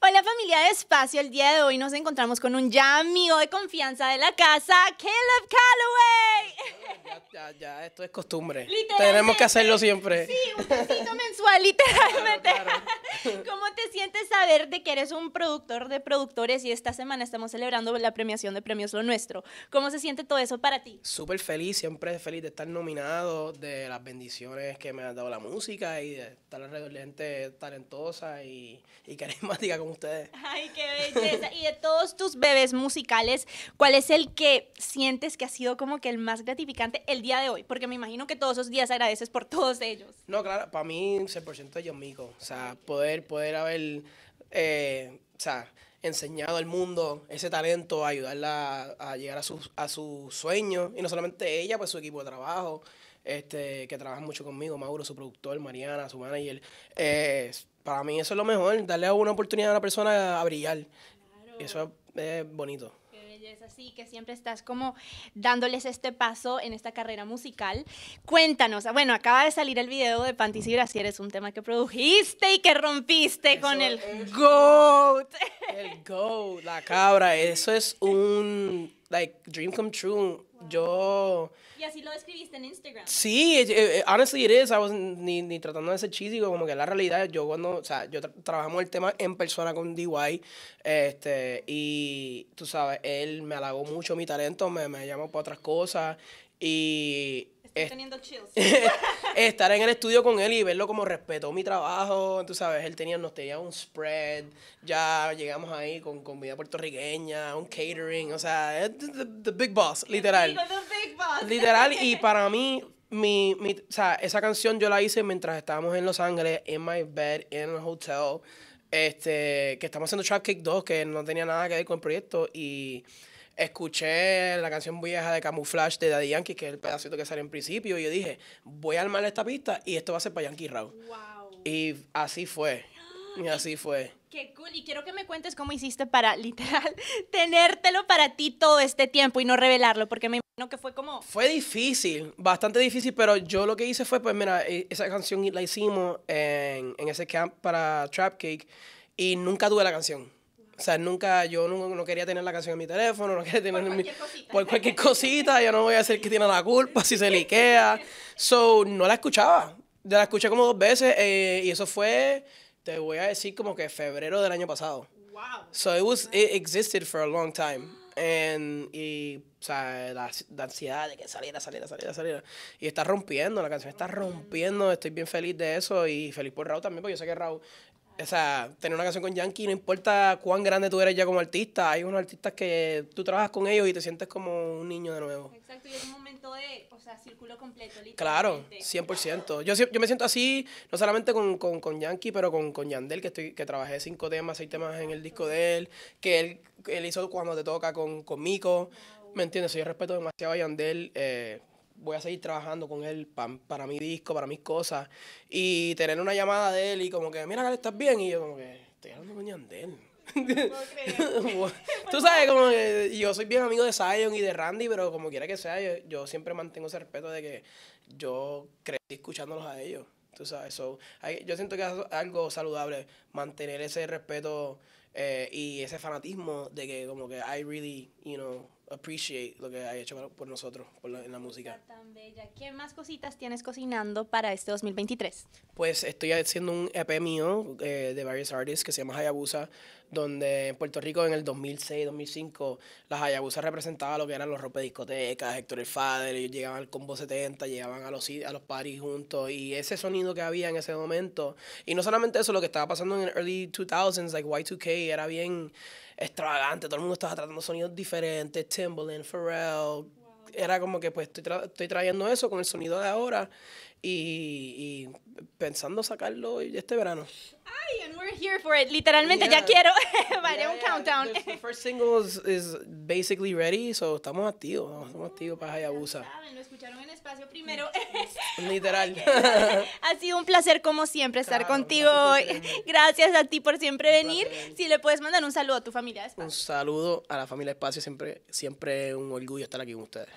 Hola familia de Espacio, el día de hoy nos encontramos con un ya amigo de confianza de la casa, Caleb Calloway. Ya, ya, ya, esto es costumbre. Tenemos que hacerlo siempre. Sí, un besito mensual, literalmente. Claro, ¿Cómo te sientes saber de que eres un productor de productores y esta semana estamos celebrando la premiación de Premios Lo Nuestro? ¿Cómo se siente todo eso para ti? Súper feliz, siempre feliz de estar nominado, de las bendiciones que me ha dado la música y de estar alrededor de gente talentosa y, y carismática como ustedes. Ay, qué belleza. Y de todos tus bebés musicales, ¿cuál es el que sientes que ha sido como que el más gratificante el día de hoy? Porque me imagino que todos esos días agradeces por todos ellos. No, claro, para mí 100% es John Mico. O sea, poder, poder haber, eh, o sea, enseñado al mundo ese talento, ayudarla a, a llegar a sus a sus sueños. Y no solamente ella, pues su equipo de trabajo, este, que trabaja mucho conmigo, Mauro, su productor, Mariana, su manager. Eh, para mí eso es lo mejor, darle una oportunidad a una persona a brillar. Y eso es, es bonito. Qué belleza, sí, que siempre estás como dándoles este paso en esta carrera musical. Cuéntanos, bueno, acaba de salir el video de Panties y Brasieres, un tema que produjiste y que rompiste con el es- GOAT. El go, la cabra, eso es un like dream come true. Yo Y así lo describiste en Instagram. sí, eh, eh, honestly it is. I wasn't ni, ni tratando de ser cheesy, como que la realidad, yo cuando, o sea, yo tra- trabajamos el tema en persona con DY, este, y tú sabes, él me halagó mucho mi talento, me, me llamó para otras cosas y Estoy es- teniendo chills. estar en el estudio con él y verlo como respetó mi trabajo, tú sabes, él tenía, nos tenía un spread, ya llegamos ahí con comida puertorriqueña, un catering, o sea, the, the- the big boss, literal. The big boss. Literal, y para mí, mi, mi, o sea, esa canción yo la hice mientras estábamos en Los Ángeles, en my bed, en el hotel, este, que estamos haciendo Trap Cake 2, que no tenía nada que ver con el proyecto, y escuché la canción vieja de Camouflage de Daddy Yankee, que es el pedacito que sale en principio, y yo dije, voy a armar esta pista y esto va a ser para Yankee Rao. Wow. Y así fue, y así fue. Qué cool. Y quiero que me cuentes cómo hiciste para, literal, tenértelo para ti todo este tiempo y no revelarlo, porque me imagino que fue como... Fue difícil, bastante difícil, pero yo lo que hice fue, pues mira, e- esa canción la hicimos en, en ese camp para Trap Cake y nunca tuve la canción. O sea, nunca, yo no, no quería tener la canción en mi teléfono, no quería tener en mi- cualquier cosita. por cualquier cosita, yo no voy a ser que tiene la culpa si se liquea. So, no la escuchaba. Ya la escuché como dos veces eh, y eso fue, te voy a decir, como que febrero del año pasado. Wow. So it was it existed for a long time. And, y, o sea, la, la ansiedad de que saliera, saliera, saliera, saliera. Y está rompiendo, la canción está rompiendo. Estoy bien feliz de eso y feliz por Raúl también, porque yo sé que Raúl, o sea, tener una canción con Yankee, no importa cuán grande tú eres ya como artista, hay unos artistas que tú trabajas con ellos y te sientes como un niño de nuevo. Exacto, y es un momento de, o sea, círculo completo, Claro, literalmente. 100%. Yo, yo me siento así, no solamente con, con, con Yankee, pero con, con Yandel, que, estoy, que trabajé cinco temas, seis temas en el disco de él, que él, él hizo cuando te toca con, con Mico. ¿Me entiendes? Yo respeto demasiado a Yandel. eh, voy a seguir trabajando con él pa- para mi disco, para mis cosas. Y tener una llamada de él y como que, mira, Gale, ¿estás bien? Y yo como que, estoy hablando con Yandel. Tú sabes, como que yo soy bien amigo de Zion y de Randy, pero como quiera que sea, yo, yo siempre mantengo ese respeto de que yo crecí escuchándolos a ellos. Tú sabes, so, hay- yo siento que es algo saludable mantener ese respeto eh, y ese fanatismo de que como que I really, you know, appreciate lo que ha hecho por, nosotros por la- en la música. Tan bella. ¿Qué más cositas tienes cocinando para este 2023? Pues estoy haciendo un EP mío eh, de varios artists que se llama Hayabusa, donde en Puerto Rico en el 2006, 2005, las Hayabusa representaban lo que eran los rompediscotecas, Héctor el Fader, ellos llegaban al Combo 70, llegaban a los, a los parties juntos, y ese sonido que había en ese momento, y no solamente eso, lo que estaba pasando en el early 2000s, like Y2K, era bien extravagante, todo el mundo estaba tratando sonidos diferentes, Timbaland, Pharrell, era como que pues estoy, tra- estoy trayendo eso con el sonido de ahora y, y pensando sacarlo este verano. Ay, and we're here for it. Literalmente, ya Yeah. quiero. Vaya Yeah, un yeah, countdown. The, the first single is, is basically ready, so estamos activos, estamos activos para Hayabusa. Saben, lo escucharon en espacio primero. Literal. ha sido un placer, como siempre, estar Claro, contigo hoy. gracias a ti por siempre venir. Si le puedes mandar un saludo a tu familia. un saludo a la familia Espacio, siempre, siempre un orgullo estar aquí con ustedes.